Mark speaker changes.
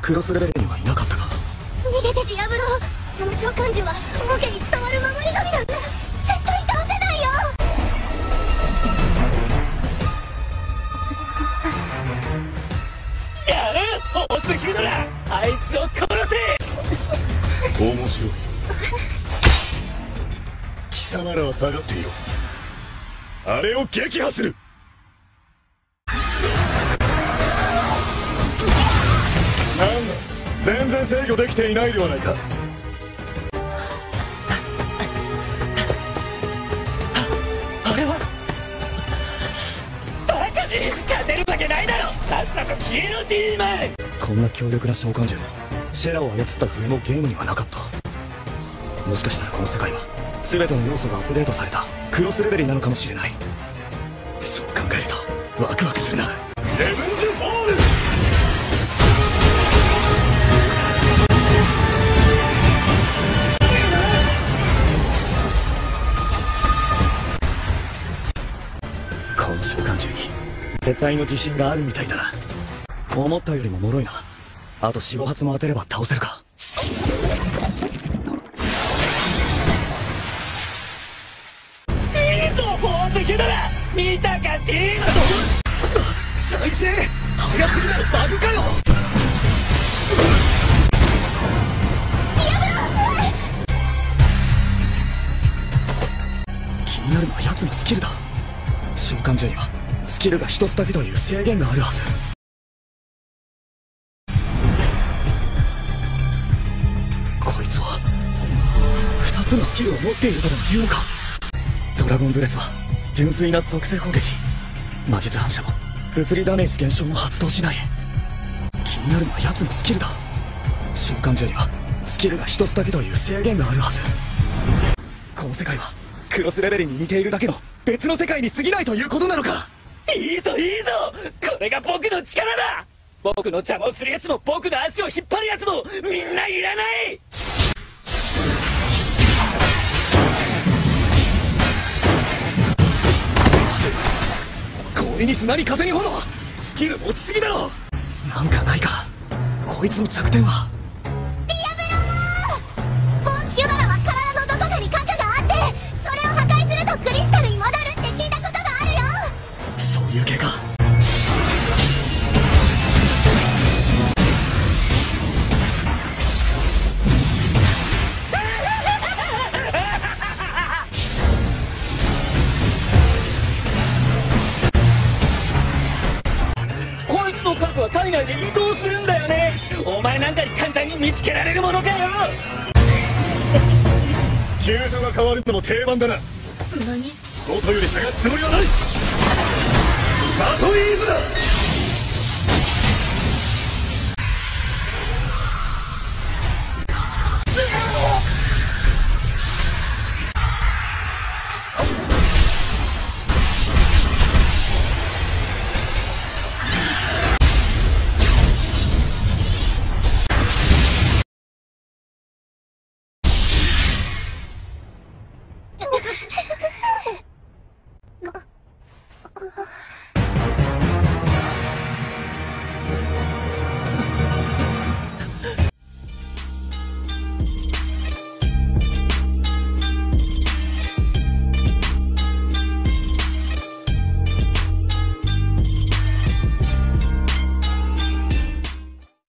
Speaker 1: クロスレベルにはいなかったか。
Speaker 2: 逃げてディアブロ。あの召喚獣は王家に伝わる守り神なんだ。絶対倒せないよ。
Speaker 3: やれ多すぎるな。らあいつを殺せ。
Speaker 1: 面白い。貴様らは下がっていよあれを撃破する全然制御できていないではないか。
Speaker 3: あれは？バカで勝てるわけないだろ！さっさと消えろディーマン！
Speaker 1: こんな強力な召喚獣シェラを操った笛もゲームにはなかった。もしかしたらこの世界は全ての要素がアップデートされたクロスレベルなのかもしれない。そう考えるとワクワクするな絶対の自信があるみたいだな。思ったよりも脆いな。あと45発も当てれば倒せるか。
Speaker 3: いいぞ見たか
Speaker 1: 再生早すぎだろバグかよ。気になるのは奴のスキルだ。召喚獣にはスキルが一つだけという制限があるはず。こいつは二つのスキルを持っているとでも言うのか？ドラゴンブレスは純粋な属性攻撃。魔術反射も物理ダメージ減少も発動しない。気になるのは奴のスキルだ。召喚獣にはスキルが一つだけという制限があるはず。この世界はクロスレベルに似ているだけの別の世界に過ぎないということなのか？
Speaker 3: いいぞいいぞ。これが僕の力だ。僕の邪魔をする奴も僕の足を引っ張る奴もみんないらない。
Speaker 1: 氷に砂に風に炎。スキル持ちすぎだろ。なんかないか。こいつの弱点
Speaker 3: は。体内で移動するんだよね。お前なんかに簡単に見つけられるものかよ。
Speaker 1: 急所が変わるのも定番だな。
Speaker 3: 何？
Speaker 1: 元より下がるつもりはない。バトイーズだ